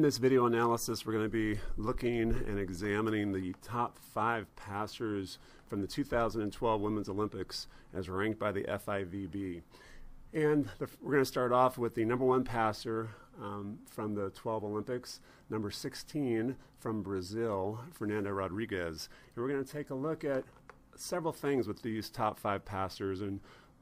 In this video analysis, we're going to be looking and examining the top five passers from the 2012 Women's Olympics as ranked by the FIVB. And the, we're going to start off with the number one passer um, from the 12 Olympics, number 16 from Brazil, Fernanda Rodrigues. And we're going to take a look at several things with these top five passers. And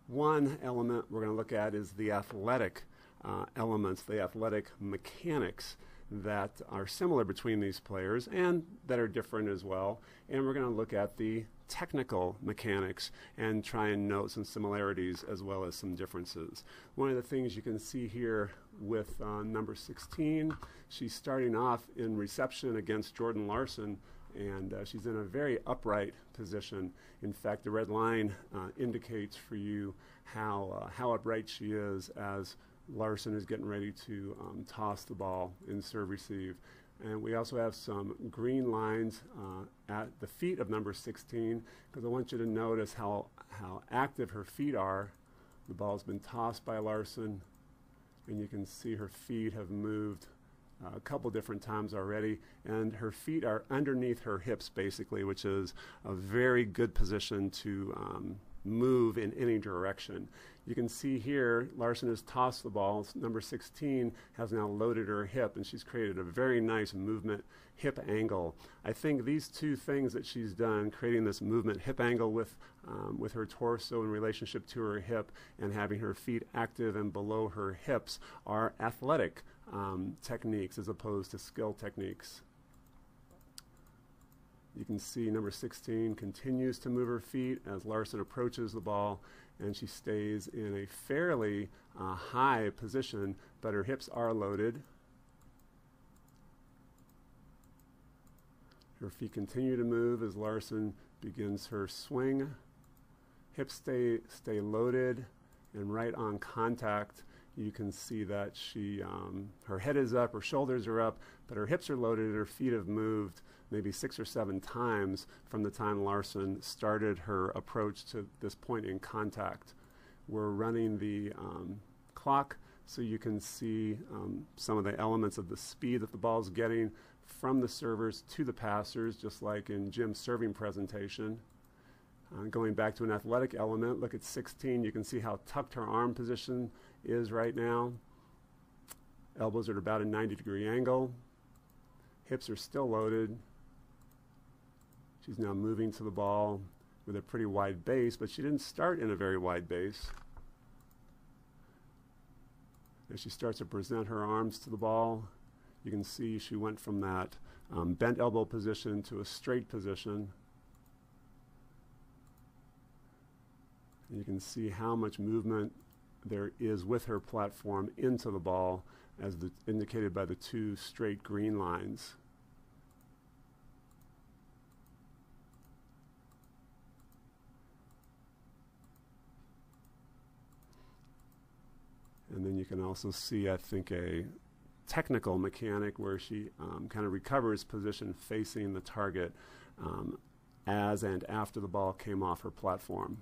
one element we're going to look at is the athletic uh, elements, the athletic mechanics that are similar between these players and that are different as well. And we're going to look at the technical mechanics and try and note some similarities as well as some differences. One of the things you can see here with uh, number 16, she's starting off in reception against Jordan Larson and uh, she's in a very upright position. In fact, the red line uh, indicates for you how, uh, how upright she is as Larson is getting ready to um, toss the ball in serve receive. And we also have some green lines uh, at the feet of number 16 because I want you to notice how, how active her feet are. The ball's been tossed by Larson, and you can see her feet have moved uh, a couple different times already, and her feet are underneath her hips, basically, which is a very good position to um, move in any direction. You can see here, Larson has tossed the ball. Number 16 has now loaded her hip, and she's created a very nice movement hip angle. I think these two things that she's done, creating this movement hip angle with, um, with her torso in relationship to her hip and having her feet active and below her hips, are athletic um, techniques as opposed to skill techniques. You can see number 16 continues to move her feet as Larson approaches the ball, and she stays in a fairly uh, high position, but her hips are loaded. Her feet continue to move as Larson begins her swing. Hips stay, stay loaded and right on contact. You can see that she, um, her head is up, her shoulders are up, but her hips are loaded, her feet have moved maybe six or seven times from the time Larson started her approach to this point in contact. We're running the um, clock so you can see um, some of the elements of the speed that the ball is getting from the servers to the passers, just like in Jim's serving presentation. Uh, going back to an athletic element, look at 16. You can see how tucked her arm position is right now. Elbows are at about a 90 degree angle. Hips are still loaded. She's now moving to the ball with a pretty wide base, but she didn't start in a very wide base. As she starts to present her arms to the ball, you can see she went from that um, bent elbow position to a straight position. You can see how much movement there is with her platform into the ball as indicated by the two straight green lines. And then you can also see, I think, a technical mechanic where she um, kind of recovers position facing the target um, as and after the ball came off her platform.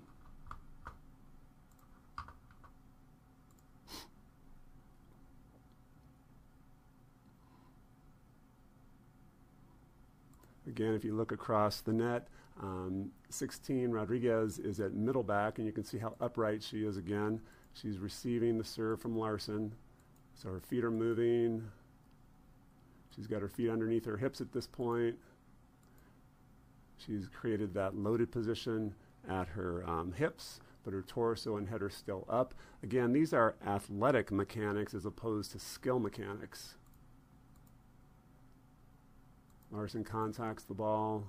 Again, if you look across the net, um, 16 Rodrigues is at middle back, and you can see how upright she is again. She's receiving the serve from Larson. So her feet are moving. She's got her feet underneath her hips at this point. She's created that loaded position at her um, hips, but her torso and head are still up. Again, these are athletic mechanics as opposed to skill mechanics. Larson contacts the ball.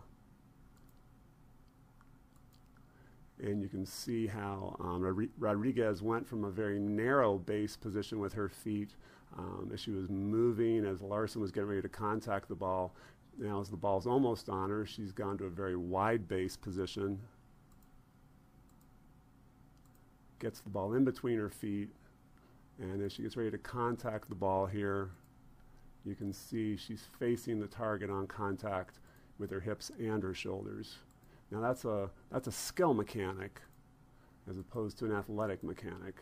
And you can see how um, Rodrigues went from a very narrow base position with her feet um, as she was moving, as Larson was getting ready to contact the ball. Now, as the ball's almost on her, she's gone to a very wide base position. Gets the ball in between her feet, and as she gets ready to contact the ball here, you can see she's facing the target on contact with her hips and her shoulders. Now that's a, that's a skill mechanic as opposed to an athletic mechanic.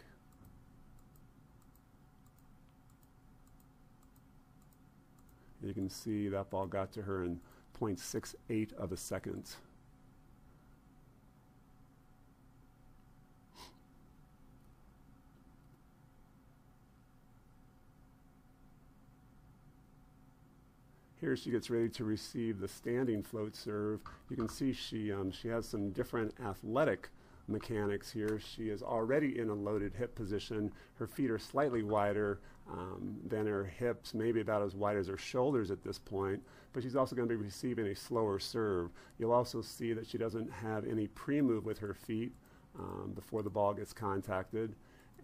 You can see that ball got to her in 0.68 of a second. Here she gets ready to receive the standing float serve. You can see she, um, she has some different athletic mechanics here. She is already in a loaded hip position. Her feet are slightly wider um, than her hips, maybe about as wide as her shoulders at this point, but she's also going to be receiving a slower serve. You'll also see that she doesn't have any pre-move with her feet um, before the ball gets contacted.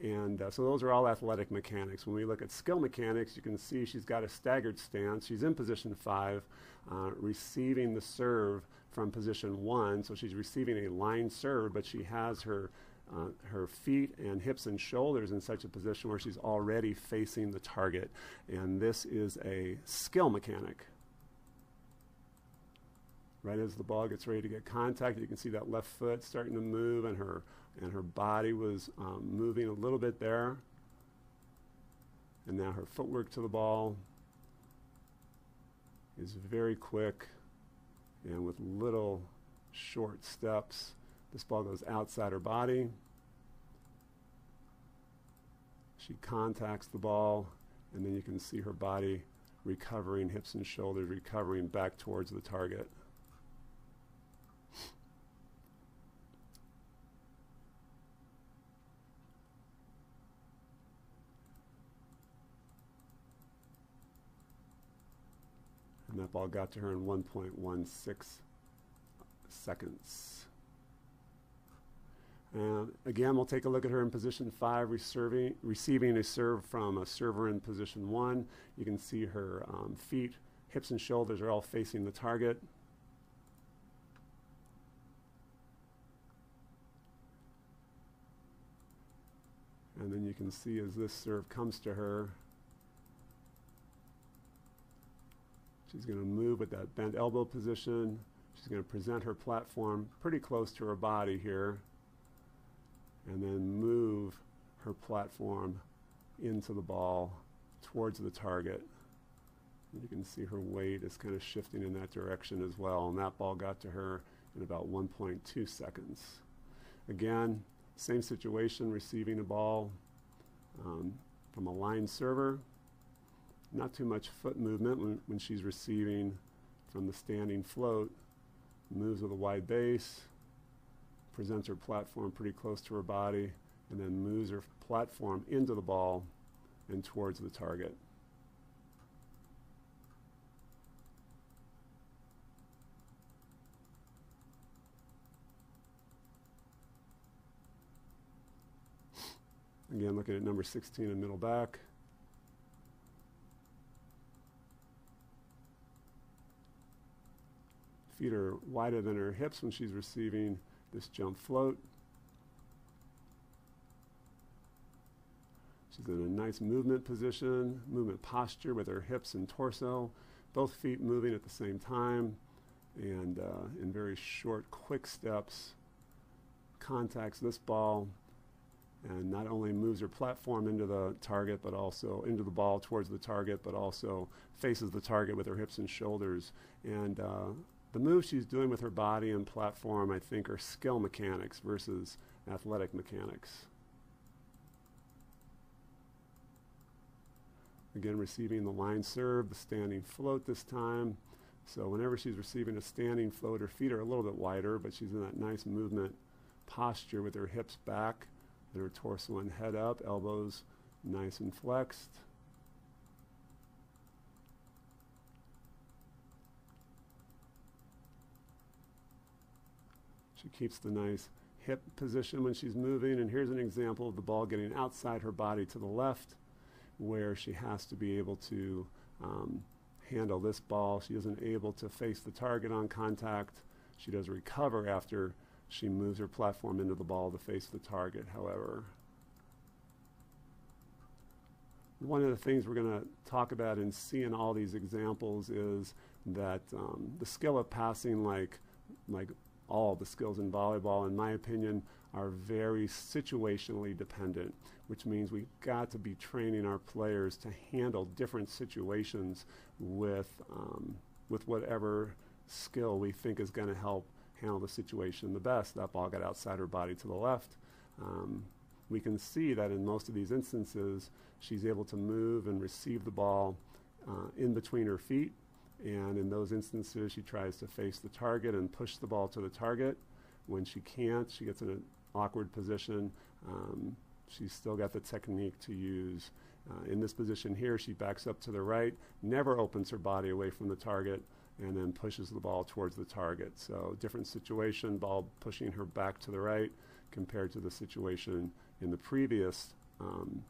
And uh, so those are all athletic mechanics. When we look at skill mechanics, you can see she's got a staggered stance. She's in position five, uh, receiving the serve from position one. So she's receiving a line serve, but she has her uh, her feet and hips and shoulders in such a position where she's already facing the target. And this is a skill mechanic. Right as the ball gets ready to get contact, you can see that left foot starting to move and her and her body was um, moving a little bit there. And now her footwork to the ball is very quick and with little short steps. This ball goes outside her body. She contacts the ball, and then you can see her body recovering, hips and shoulders recovering back towards the target. That ball got to her in 1.16 seconds. And again, we'll take a look at her in position five, receiving, receiving a serve from a server in position one. You can see her um, feet, hips, and shoulders are all facing the target. And then you can see as this serve comes to her, She's going to move with that bent elbow position. She's going to present her platform pretty close to her body here. And then move her platform into the ball towards the target. You can see her weight is kind of shifting in that direction as well. And that ball got to her in about 1.2 seconds. Again, same situation, receiving a ball um, from a line server not too much foot movement when, when she's receiving from the standing float. Moves with a wide base, presents her platform pretty close to her body, and then moves her platform into the ball and towards the target. Again, looking at number 16 in middle back. Feet are wider than her hips when she's receiving this jump float. She's in a nice movement position, movement posture with her hips and torso, both feet moving at the same time, and uh, in very short, quick steps, contacts this ball, and not only moves her platform into the target, but also into the ball towards the target, but also faces the target with her hips and shoulders. And uh, the moves she's doing with her body and platform, I think, are skill mechanics versus athletic mechanics. Again, receiving the line serve, the standing float this time. So whenever she's receiving a standing float, her feet are a little bit wider, but she's in that nice movement posture with her hips back, and her torso and head up, elbows nice and flexed. She keeps the nice hip position when she's moving. And here's an example of the ball getting outside her body to the left, where she has to be able to um, handle this ball. She isn't able to face the target on contact. She does recover after she moves her platform into the ball to face the target, however. One of the things we're going to talk about in all these examples is that um, the skill of passing like, like all the skills in volleyball, in my opinion, are very situationally dependent, which means we've got to be training our players to handle different situations with, um, with whatever skill we think is going to help handle the situation the best. That ball got outside her body to the left. Um, we can see that in most of these instances, she's able to move and receive the ball uh, in between her feet. And in those instances, she tries to face the target and push the ball to the target. When she can't, she gets in an awkward position. Um, she's still got the technique to use. Uh, in this position here, she backs up to the right, never opens her body away from the target, and then pushes the ball towards the target. So, different situation, ball pushing her back to the right compared to the situation in the previous um,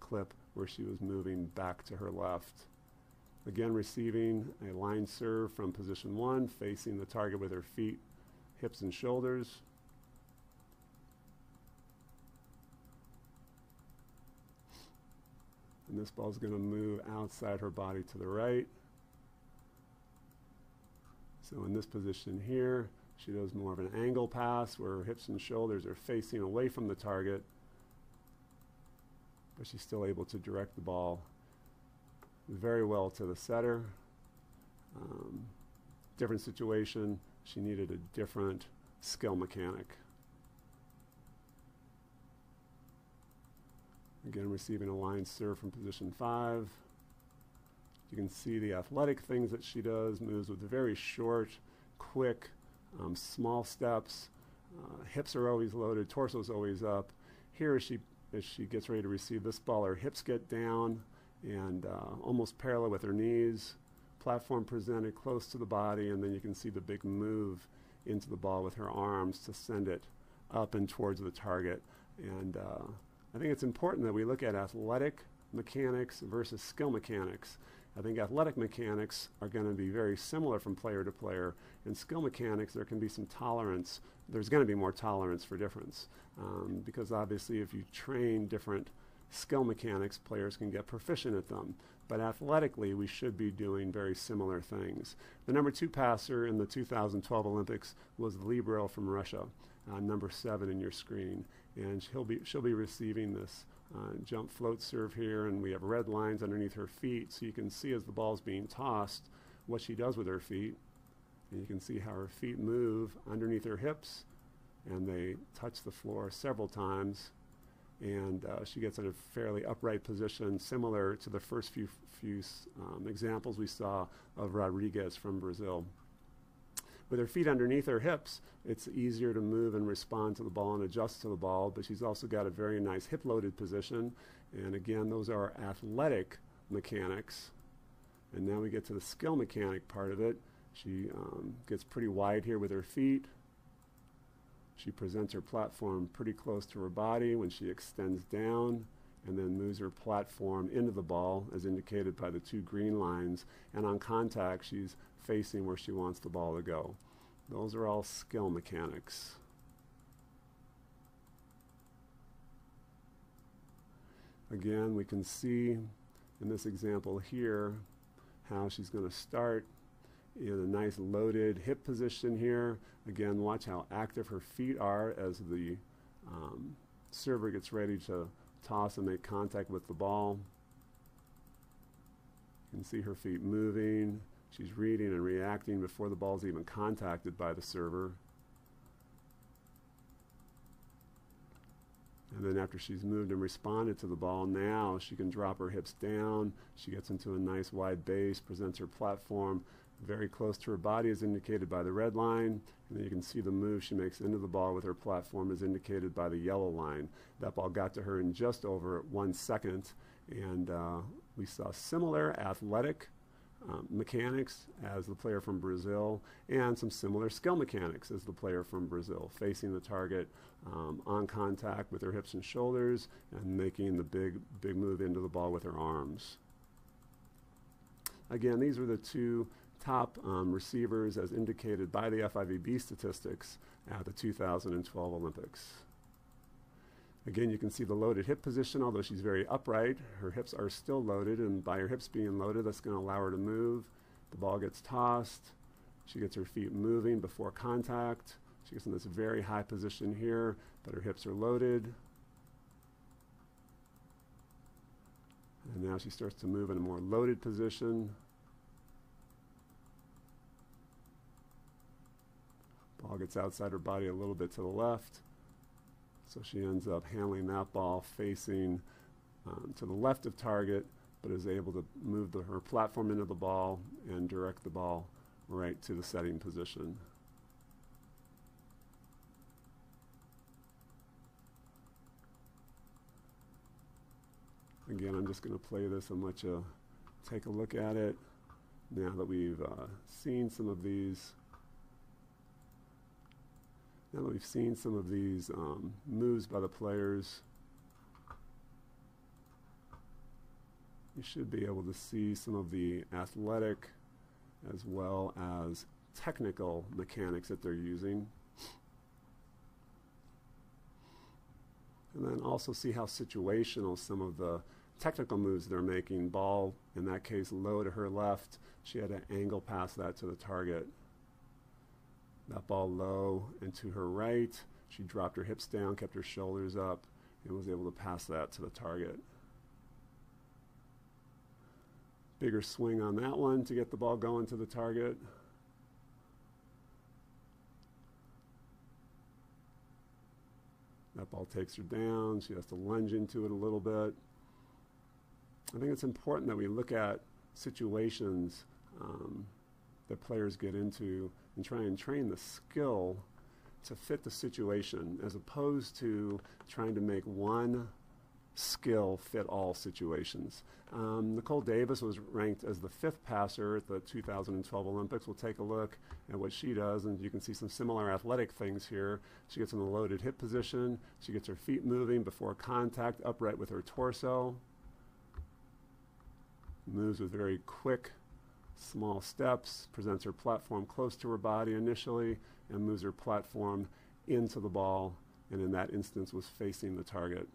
clip where she was moving back to her left. Again, receiving a line serve from position one, facing the target with her feet, hips, and shoulders. And this ball is going to move outside her body to the right. So in this position here, she does more of an angle pass where her hips and shoulders are facing away from the target, but she's still able to direct the ball very well to the setter. Um, different situation, she needed a different skill mechanic. Again, receiving a line serve from position five. You can see the athletic things that she does, moves with very short, quick, um, small steps. Uh, hips are always loaded, torso is always up. Here, as she, as she gets ready to receive this ball, her hips get down and uh, almost parallel with her knees. Platform presented close to the body, and then you can see the big move into the ball with her arms to send it up and towards the target. And uh, I think it's important that we look at athletic mechanics versus skill mechanics. I think athletic mechanics are going to be very similar from player to player. In skill mechanics, there can be some tolerance. There's going to be more tolerance for difference um, because obviously, if you train different skill mechanics, players can get proficient at them. But athletically, we should be doing very similar things. The number two passer in the 2012 Olympics was libero from Russia, uh, number seven in your screen, and she'll be she'll be receiving this uh, jump float serve here, and we have red lines underneath her feet, so you can see as the ball's being tossed what she does with her feet, and you can see how her feet move underneath her hips, and they touch the floor several times and uh, she gets in a fairly upright position, similar to the first few few um, examples we saw of Rodrigues from Brazil. With her feet underneath her hips, it's easier to move and respond to the ball and adjust to the ball, but she's also got a very nice hip loaded position. And again, those are athletic mechanics. And now we get to the skill mechanic part of it. She um, gets pretty wide here with her feet. She presents her platform pretty close to her body when she extends down and then moves her platform into the ball as indicated by the two green lines. And on contact, she's facing where she wants the ball to go. Those are all skill mechanics. Again, we can see in this example here how she's going to start in a nice loaded hip position here. Again, watch how active her feet are as the um, server gets ready to toss and make contact with the ball. You can see her feet moving. She's reading and reacting before the ball is even contacted by the server. And then after she's moved and responded to the ball, now she can drop her hips down. She gets into a nice wide base, presents her platform, very close to her body as indicated by the red line. And then you can see the move she makes into the ball with her platform as indicated by the yellow line. That ball got to her in just over one second. And uh, we saw similar athletic um, mechanics as the player from Brazil and some similar skill mechanics as the player from Brazil, facing the target um, on contact with her hips and shoulders and making the big, big move into the ball with her arms. Again, these were the two top um, receivers as indicated by the FIVB statistics at the 2012 Olympics. Again, you can see the loaded hip position, although she's very upright. Her hips are still loaded, and by her hips being loaded, that's going to allow her to move. The ball gets tossed, She gets her feet moving before contact. She gets in this very high position here, but her hips are loaded. And now she starts to move in a more loaded position. Ball gets outside her body a little bit to the left. So she ends up handling that ball facing um, to the left of target, but is able to move the, her platform into the ball and direct the ball right to the setting position. Again, I'm just going to play this and let you take a look at it now that we've uh, seen some of these now that we've seen some of these um, moves by the players, you should be able to see some of the athletic as well as technical mechanics that they're using. And then also see how situational some of the technical moves they're making. Ball, in that case, low to her left. She had to angle past that to the target. That ball low and to her right. She dropped her hips down, kept her shoulders up, and was able to pass that to the target. Bigger swing on that one to get the ball going to the target. That ball takes her down. She has to lunge into it a little bit. I think it's important that we look at situations um, that players get into and try and train the skill to fit the situation as opposed to trying to make one skill fit all situations. Um, Nicole Davis was ranked as the fifth passer at the 2012 Olympics. We'll take a look at what she does, and you can see some similar athletic things here. She gets in the loaded hip position. She gets her feet moving before contact, upright with her torso. Moves with very quick small steps, presents her platform close to her body initially, and moves her platform into the ball, and in that instance was facing the target.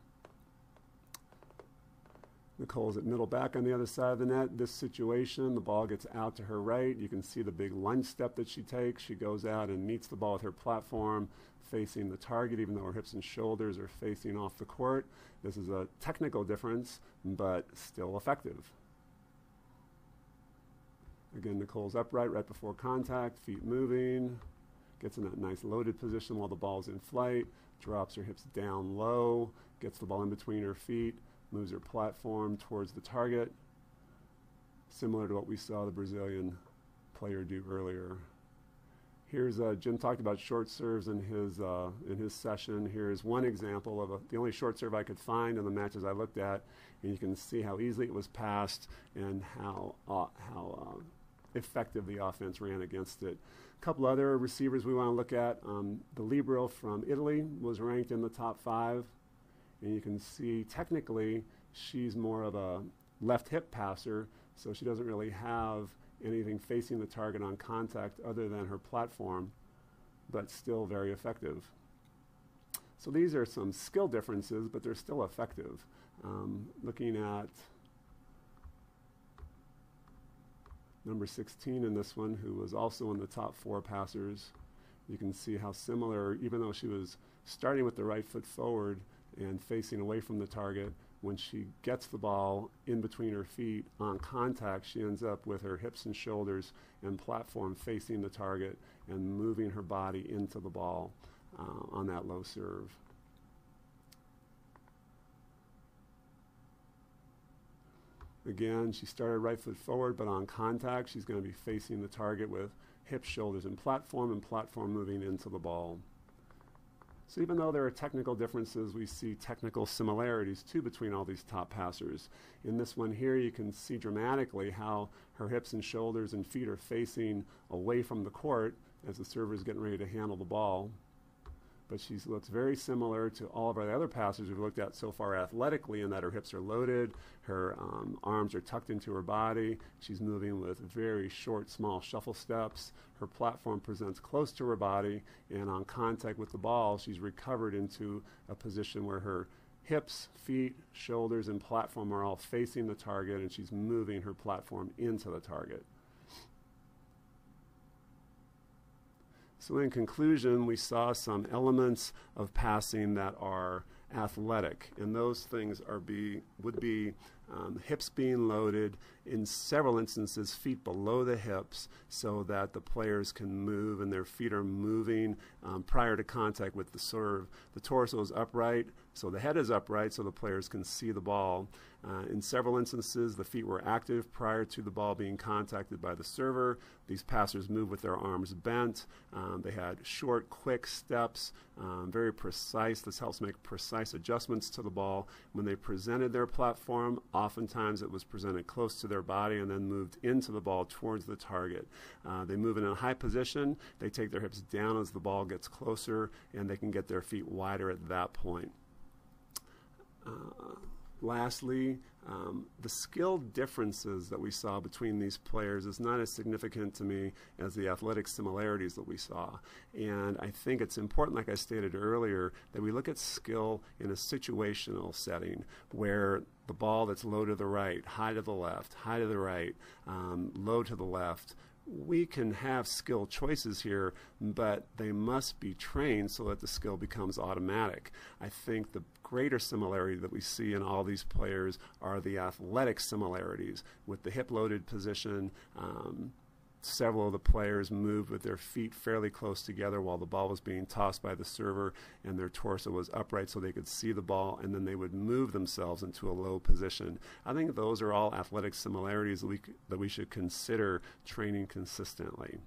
Nicole's at middle back on the other side of the net. This situation, the ball gets out to her right. You can see the big lunge step that she takes. She goes out and meets the ball with her platform facing the target, even though her hips and shoulders are facing off the court. This is a technical difference, but still effective. Again, Nicole's upright right before contact, feet moving, gets in that nice loaded position while the ball's in flight, drops her hips down low, gets the ball in between her feet, moves her platform towards the target, similar to what we saw the Brazilian player do earlier. Here's uh, Jim talked about short serves in his uh, in his session. Here's one example of a, the only short serve I could find in the matches I looked at, and you can see how easily it was passed and how uh, how uh, effective the offense ran against it. A couple other receivers we want to look at. Um, the Libero from Italy was ranked in the top five. And you can see technically she's more of a left hip passer, so she doesn't really have anything facing the target on contact other than her platform, but still very effective. So these are some skill differences, but they're still effective. Um, looking at number 16 in this one, who was also in the top four passers. You can see how similar, even though she was starting with the right foot forward and facing away from the target, when she gets the ball in between her feet on contact, she ends up with her hips and shoulders and platform facing the target and moving her body into the ball uh, on that low serve. Again, she started right foot forward, but on contact, she's going to be facing the target with hips, shoulders, and platform, and platform moving into the ball. So even though there are technical differences, we see technical similarities too between all these top passers. In this one here, you can see dramatically how her hips and shoulders and feet are facing away from the court as the server is getting ready to handle the ball but she looks very similar to all of our other passers we've looked at so far athletically in that her hips are loaded, her um, arms are tucked into her body, she's moving with very short, small shuffle steps. Her platform presents close to her body, and on contact with the ball, she's recovered into a position where her hips, feet, shoulders, and platform are all facing the target, and she's moving her platform into the target. So, in conclusion, we saw some elements of passing that are athletic, and those things are be would be um, hips being loaded, in several instances, feet below the hips, so that the players can move and their feet are moving um, prior to contact with the serve. The torso is upright, so the head is upright, so the players can see the ball. Uh, in several instances, the feet were active prior to the ball being contacted by the server. These passers moved with their arms bent. Um, they had short, quick steps, um, very precise. This helps make precise adjustments to the ball. When they presented their platform, oftentimes it was presented close to their body and then moved into the ball towards the target. Uh, they move in a high position. They take their hips down as the ball gets closer, and they can get their feet wider at that point. Uh, lastly, um, the skill differences that we saw between these players is not as significant to me as the athletic similarities that we saw. And I think it's important, like I stated earlier, that we look at skill in a situational setting where the ball that's low to the right, high to the left, high to the right, um, low to the left, we can have skill choices here, but they must be trained so that the skill becomes automatic. I think the greater similarity that we see in all these players are the athletic similarities with the hip loaded position, um, several of the players moved with their feet fairly close together while the ball was being tossed by the server and their torso was upright so they could see the ball and then they would move themselves into a low position. I think those are all athletic similarities that we, that we should consider training consistently.